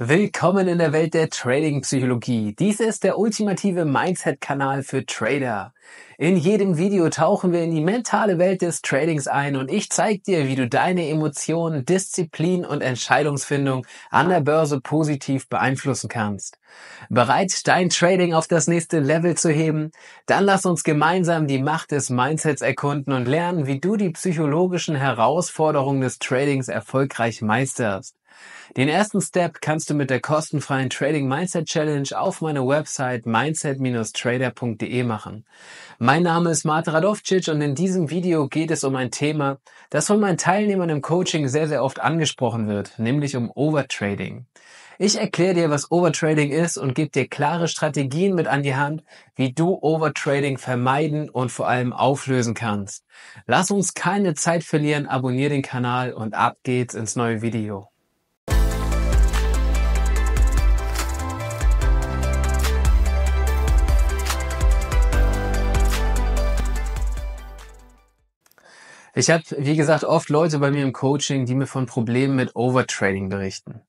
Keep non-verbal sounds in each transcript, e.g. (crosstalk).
Willkommen in der Welt der Trading-Psychologie. Dies ist der ultimative Mindset-Kanal für Trader. In jedem Video tauchen wir in die mentale Welt des Tradings ein und ich zeige dir, wie du deine Emotionen, Disziplin und Entscheidungsfindung an der Börse positiv beeinflussen kannst. Bereit, dein Trading auf das nächste Level zu heben? Dann lass uns gemeinsam die Macht des Mindsets erkunden und lernen, wie du die psychologischen Herausforderungen des Tradings erfolgreich meisterst. Den ersten Step kannst du mit der kostenfreien Trading Mindset Challenge auf meiner Website mindset-trader.de machen. Mein Name ist Marta Radovcic und in diesem Video geht es um ein Thema, das von meinen Teilnehmern im Coaching sehr, sehr oft angesprochen wird, nämlich um Overtrading. Ich erkläre dir, was Overtrading ist und gebe dir klare Strategien mit an die Hand, wie du Overtrading vermeiden und vor allem auflösen kannst. Lass uns keine Zeit verlieren, abonniere den Kanal und ab geht's ins neue Video. Ich habe, wie gesagt, oft Leute bei mir im Coaching, die mir von Problemen mit Overtrading berichten.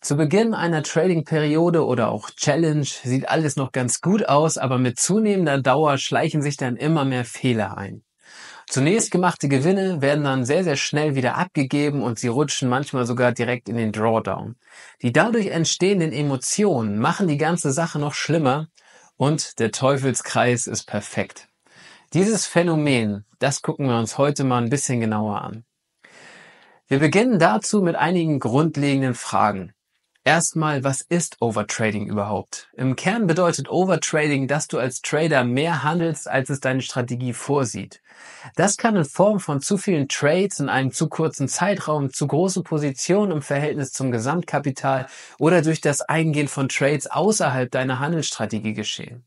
Zu Beginn einer Trading-Periode oder auch Challenge sieht alles noch ganz gut aus, aber mit zunehmender Dauer schleichen sich dann immer mehr Fehler ein. Zunächst gemachte Gewinne werden dann sehr, sehr schnell wieder abgegeben und sie rutschen manchmal sogar direkt in den Drawdown. Die dadurch entstehenden Emotionen machen die ganze Sache noch schlimmer und der Teufelskreis ist perfekt. Dieses Phänomen, das gucken wir uns heute mal ein bisschen genauer an. Wir beginnen dazu mit einigen grundlegenden Fragen. Erstmal, was ist Overtrading überhaupt? Im Kern bedeutet Overtrading, dass du als Trader mehr handelst, als es deine Strategie vorsieht. Das kann in Form von zu vielen Trades in einem zu kurzen Zeitraum, zu großen Positionen im Verhältnis zum Gesamtkapital oder durch das Eingehen von Trades außerhalb deiner Handelsstrategie geschehen.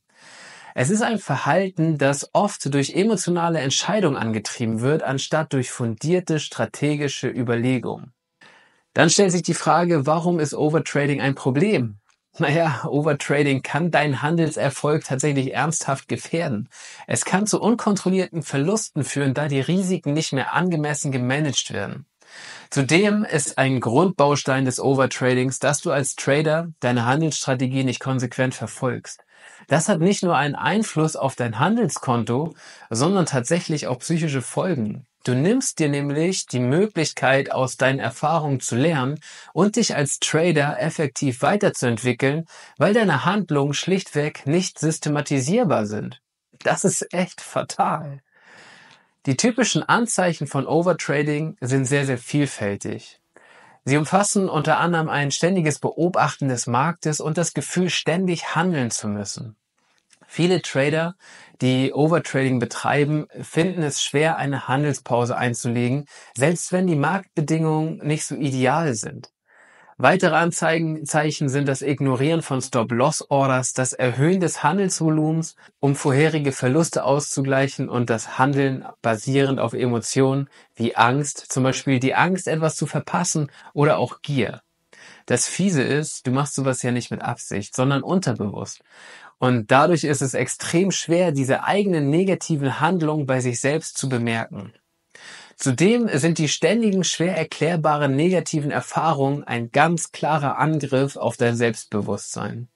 Es ist ein Verhalten, das oft durch emotionale Entscheidungen angetrieben wird, anstatt durch fundierte strategische Überlegungen. Dann stellt sich die Frage, warum ist Overtrading ein Problem? Naja, Overtrading kann deinen Handelserfolg tatsächlich ernsthaft gefährden. Es kann zu unkontrollierten Verlusten führen, da die Risiken nicht mehr angemessen gemanagt werden. Zudem ist ein Grundbaustein des Overtradings, dass du als Trader deine Handelsstrategie nicht konsequent verfolgst. Das hat nicht nur einen Einfluss auf dein Handelskonto, sondern tatsächlich auch psychische Folgen. Du nimmst dir nämlich die Möglichkeit, aus deinen Erfahrungen zu lernen und dich als Trader effektiv weiterzuentwickeln, weil deine Handlungen schlichtweg nicht systematisierbar sind. Das ist echt fatal. Die typischen Anzeichen von Overtrading sind sehr, sehr vielfältig. Sie umfassen unter anderem ein ständiges Beobachten des Marktes und das Gefühl, ständig handeln zu müssen. Viele Trader, die Overtrading betreiben, finden es schwer, eine Handelspause einzulegen, selbst wenn die Marktbedingungen nicht so ideal sind. Weitere Anzeichen sind das Ignorieren von Stop-Loss-Orders, das Erhöhen des Handelsvolumens, um vorherige Verluste auszugleichen und das Handeln basierend auf Emotionen wie Angst, zum Beispiel die Angst, etwas zu verpassen oder auch Gier. Das Fiese ist, du machst sowas ja nicht mit Absicht, sondern unterbewusst. Und dadurch ist es extrem schwer, diese eigenen negativen Handlungen bei sich selbst zu bemerken. Zudem sind die ständigen, schwer erklärbaren negativen Erfahrungen ein ganz klarer Angriff auf dein Selbstbewusstsein.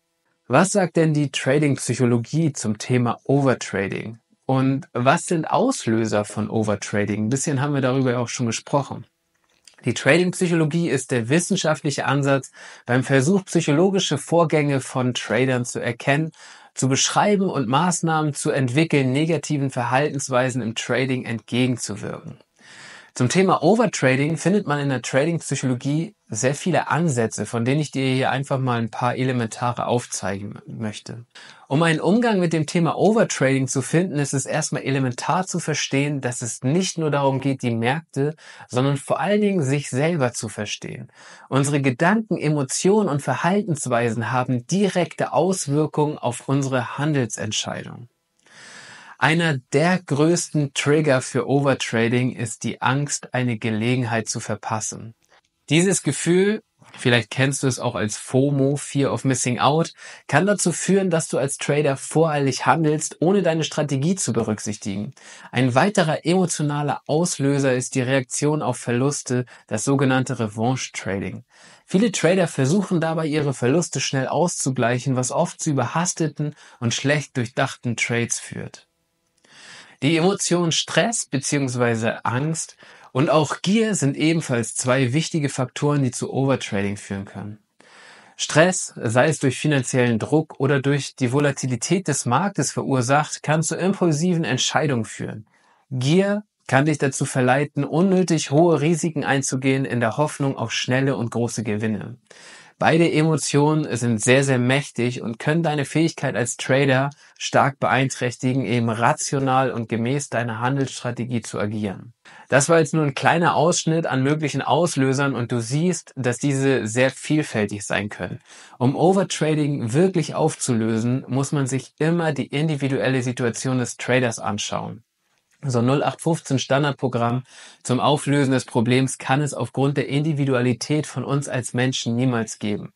Was sagt denn die Trading-Psychologie zum Thema Overtrading? Und was sind Auslöser von Overtrading? Ein bisschen haben wir darüber auch schon gesprochen. Die Trading-Psychologie ist der wissenschaftliche Ansatz beim Versuch, psychologische Vorgänge von Tradern zu erkennen, zu beschreiben und Maßnahmen zu entwickeln, negativen Verhaltensweisen im Trading entgegenzuwirken. Zum Thema Overtrading findet man in der Trading-Psychologie sehr viele Ansätze, von denen ich dir hier einfach mal ein paar elementare aufzeigen möchte. Um einen Umgang mit dem Thema Overtrading zu finden, ist es erstmal elementar zu verstehen, dass es nicht nur darum geht, die Märkte, sondern vor allen Dingen sich selber zu verstehen. Unsere Gedanken, Emotionen und Verhaltensweisen haben direkte Auswirkungen auf unsere Handelsentscheidungen. Einer der größten Trigger für Overtrading ist die Angst, eine Gelegenheit zu verpassen. Dieses Gefühl vielleicht kennst du es auch als FOMO, Fear of Missing Out, kann dazu führen, dass du als Trader voreilig handelst, ohne deine Strategie zu berücksichtigen. Ein weiterer emotionaler Auslöser ist die Reaktion auf Verluste, das sogenannte Revanche Trading. Viele Trader versuchen dabei ihre Verluste schnell auszugleichen, was oft zu überhasteten und schlecht durchdachten Trades führt. Die Emotionen Stress bzw. Angst und auch Gier sind ebenfalls zwei wichtige Faktoren, die zu Overtrading führen können. Stress, sei es durch finanziellen Druck oder durch die Volatilität des Marktes verursacht, kann zu impulsiven Entscheidungen führen. Gier kann dich dazu verleiten, unnötig hohe Risiken einzugehen in der Hoffnung auf schnelle und große Gewinne. Beide Emotionen sind sehr, sehr mächtig und können deine Fähigkeit als Trader stark beeinträchtigen, eben rational und gemäß deiner Handelsstrategie zu agieren. Das war jetzt nur ein kleiner Ausschnitt an möglichen Auslösern und du siehst, dass diese sehr vielfältig sein können. Um Overtrading wirklich aufzulösen, muss man sich immer die individuelle Situation des Traders anschauen. So 0815 Standardprogramm zum Auflösen des Problems kann es aufgrund der Individualität von uns als Menschen niemals geben.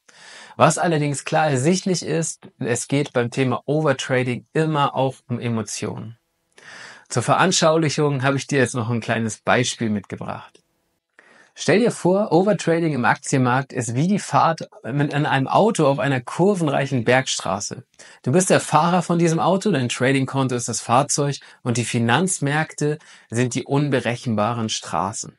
Was allerdings klar ersichtlich ist, es geht beim Thema Overtrading immer auch um Emotionen. Zur Veranschaulichung habe ich dir jetzt noch ein kleines Beispiel mitgebracht. Stell dir vor, Overtrading im Aktienmarkt ist wie die Fahrt mit in einem Auto auf einer kurvenreichen Bergstraße. Du bist der Fahrer von diesem Auto, dein Tradingkonto ist das Fahrzeug und die Finanzmärkte sind die unberechenbaren Straßen.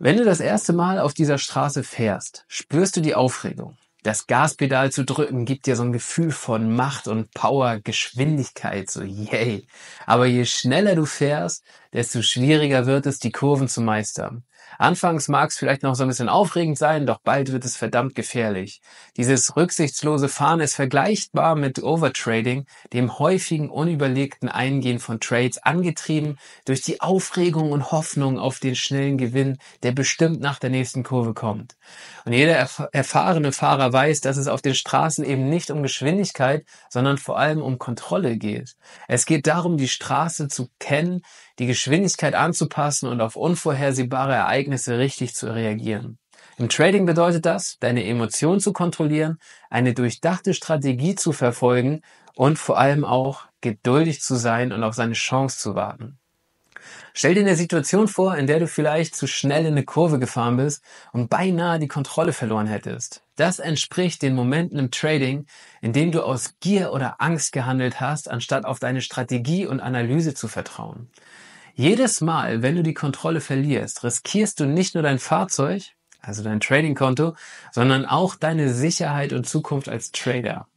Wenn du das erste Mal auf dieser Straße fährst, spürst du die Aufregung. Das Gaspedal zu drücken gibt dir so ein Gefühl von Macht und Power, Geschwindigkeit, so yay. Aber je schneller du fährst, desto schwieriger wird es, die Kurven zu meistern. Anfangs mag es vielleicht noch so ein bisschen aufregend sein, doch bald wird es verdammt gefährlich. Dieses rücksichtslose Fahren ist vergleichbar mit Overtrading, dem häufigen unüberlegten Eingehen von Trades, angetrieben durch die Aufregung und Hoffnung auf den schnellen Gewinn, der bestimmt nach der nächsten Kurve kommt. Und jeder erf erfahrene Fahrer weiß, dass es auf den Straßen eben nicht um Geschwindigkeit, sondern vor allem um Kontrolle geht. Es geht darum, die Straße zu kennen, die Geschwindigkeit anzupassen und auf unvorhersehbare Ereignisse richtig zu reagieren. Im Trading bedeutet das, deine Emotionen zu kontrollieren, eine durchdachte Strategie zu verfolgen und vor allem auch geduldig zu sein und auf seine Chance zu warten. Stell dir eine Situation vor, in der du vielleicht zu schnell in eine Kurve gefahren bist und beinahe die Kontrolle verloren hättest. Das entspricht den Momenten im Trading, in denen du aus Gier oder Angst gehandelt hast, anstatt auf deine Strategie und Analyse zu vertrauen. Jedes Mal, wenn du die Kontrolle verlierst, riskierst du nicht nur dein Fahrzeug, also dein Tradingkonto, sondern auch deine Sicherheit und Zukunft als Trader.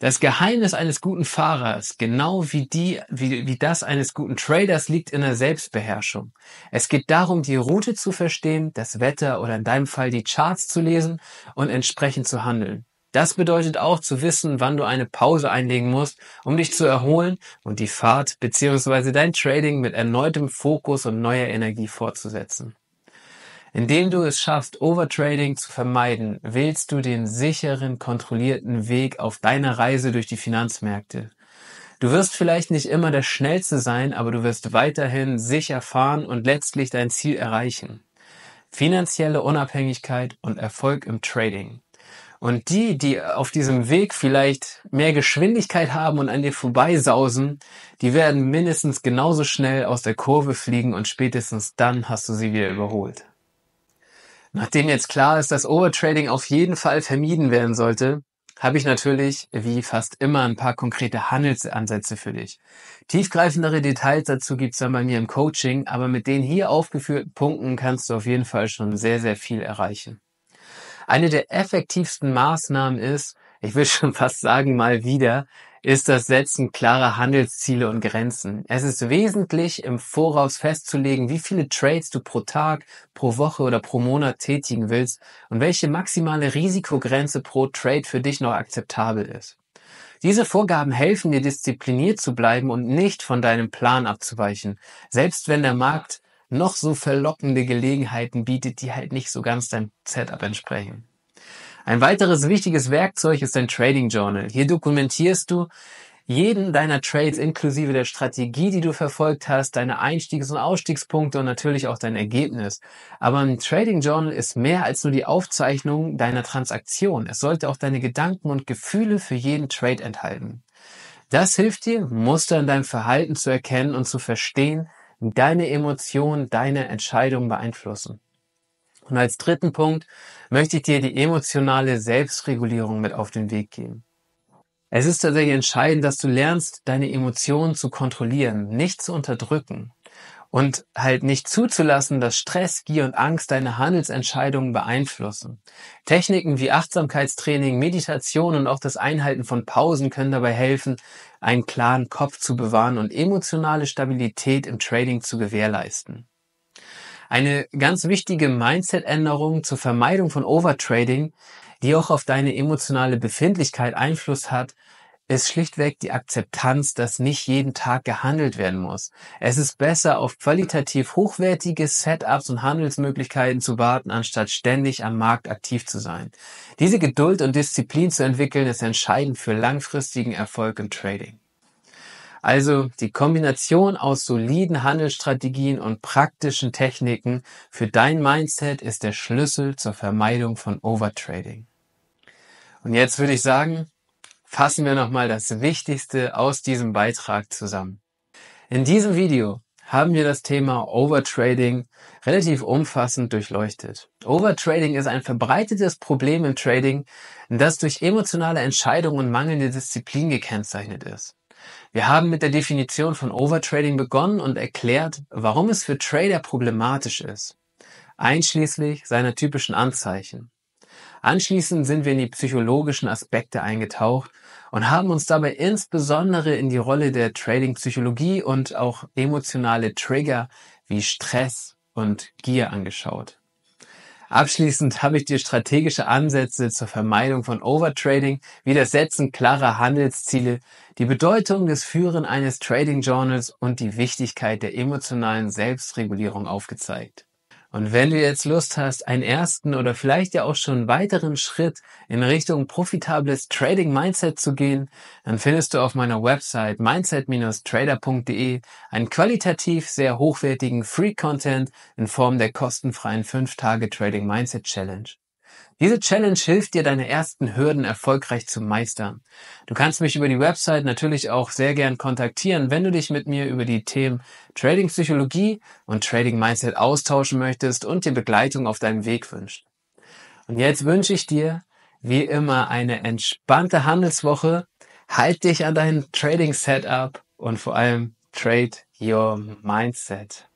Das Geheimnis eines guten Fahrers, genau wie die, wie, wie das eines guten Traders, liegt in der Selbstbeherrschung. Es geht darum, die Route zu verstehen, das Wetter oder in deinem Fall die Charts zu lesen und entsprechend zu handeln. Das bedeutet auch zu wissen, wann du eine Pause einlegen musst, um dich zu erholen und die Fahrt bzw. dein Trading mit erneutem Fokus und neuer Energie fortzusetzen. Indem du es schaffst, Overtrading zu vermeiden, wählst du den sicheren, kontrollierten Weg auf deiner Reise durch die Finanzmärkte. Du wirst vielleicht nicht immer der Schnellste sein, aber du wirst weiterhin sicher fahren und letztlich dein Ziel erreichen. Finanzielle Unabhängigkeit und Erfolg im Trading. Und die, die auf diesem Weg vielleicht mehr Geschwindigkeit haben und an dir vorbeisausen, die werden mindestens genauso schnell aus der Kurve fliegen und spätestens dann hast du sie wieder überholt. Nachdem jetzt klar ist, dass Overtrading auf jeden Fall vermieden werden sollte, habe ich natürlich, wie fast immer, ein paar konkrete Handelsansätze für dich. Tiefgreifendere Details dazu gibt's dann bei mir im Coaching, aber mit den hier aufgeführten Punkten kannst du auf jeden Fall schon sehr, sehr viel erreichen. Eine der effektivsten Maßnahmen ist, ich will (laughs) schon fast sagen mal wieder, ist das Setzen klarer Handelsziele und Grenzen. Es ist wesentlich, im Voraus festzulegen, wie viele Trades du pro Tag, pro Woche oder pro Monat tätigen willst und welche maximale Risikogrenze pro Trade für dich noch akzeptabel ist. Diese Vorgaben helfen dir diszipliniert zu bleiben und nicht von deinem Plan abzuweichen, selbst wenn der Markt noch so verlockende Gelegenheiten bietet, die halt nicht so ganz deinem Setup entsprechen. Ein weiteres wichtiges Werkzeug ist dein Trading Journal. Hier dokumentierst du jeden deiner Trades inklusive der Strategie, die du verfolgt hast, deine Einstiegs- und Ausstiegspunkte und natürlich auch dein Ergebnis. Aber ein Trading Journal ist mehr als nur die Aufzeichnung deiner Transaktion. Es sollte auch deine Gedanken und Gefühle für jeden Trade enthalten. Das hilft dir, Muster in deinem Verhalten zu erkennen und zu verstehen, deine Emotionen deine Entscheidungen beeinflussen. Und als dritten Punkt möchte ich dir die emotionale Selbstregulierung mit auf den Weg geben. Es ist tatsächlich entscheidend, dass du lernst, deine Emotionen zu kontrollieren, nicht zu unterdrücken und halt nicht zuzulassen, dass Stress, Gier und Angst deine Handelsentscheidungen beeinflussen. Techniken wie Achtsamkeitstraining, Meditation und auch das Einhalten von Pausen können dabei helfen, einen klaren Kopf zu bewahren und emotionale Stabilität im Trading zu gewährleisten. Eine ganz wichtige Mindset-Änderung zur Vermeidung von Overtrading die auch auf deine emotionale Befindlichkeit Einfluss hat, ist schlichtweg die Akzeptanz, dass nicht jeden Tag gehandelt werden muss. Es ist besser, auf qualitativ hochwertige Setups und Handelsmöglichkeiten zu warten, anstatt ständig am Markt aktiv zu sein. Diese Geduld und Disziplin zu entwickeln, ist entscheidend für langfristigen Erfolg im Trading. Also die Kombination aus soliden Handelsstrategien und praktischen Techniken für dein Mindset ist der Schlüssel zur Vermeidung von Overtrading. Und jetzt würde ich sagen, fassen wir nochmal das Wichtigste aus diesem Beitrag zusammen. In diesem Video haben wir das Thema Overtrading relativ umfassend durchleuchtet. Overtrading ist ein verbreitetes Problem im Trading, das durch emotionale Entscheidungen und mangelnde Disziplin gekennzeichnet ist. Wir haben mit der Definition von Overtrading begonnen und erklärt, warum es für Trader problematisch ist, einschließlich seiner typischen Anzeichen. Anschließend sind wir in die psychologischen Aspekte eingetaucht und haben uns dabei insbesondere in die Rolle der Trading-Psychologie und auch emotionale Trigger wie Stress und Gier angeschaut. Abschließend habe ich dir strategische Ansätze zur Vermeidung von Overtrading wie das Setzen klarer Handelsziele, die Bedeutung des Führen eines Trading Journals und die Wichtigkeit der emotionalen Selbstregulierung aufgezeigt. Und wenn du jetzt Lust hast, einen ersten oder vielleicht ja auch schon weiteren Schritt in Richtung profitables Trading Mindset zu gehen, dann findest du auf meiner Website mindset-trader.de einen qualitativ sehr hochwertigen Free Content in Form der kostenfreien 5 Tage Trading Mindset Challenge. Diese Challenge hilft dir, deine ersten Hürden erfolgreich zu meistern. Du kannst mich über die Website natürlich auch sehr gern kontaktieren, wenn du dich mit mir über die Themen Trading Psychologie und Trading Mindset austauschen möchtest und dir Begleitung auf deinem Weg wünscht. Und jetzt wünsche ich dir, wie immer, eine entspannte Handelswoche. Halt dich an dein Trading Setup und vor allem trade your mindset.